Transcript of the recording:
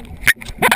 Ha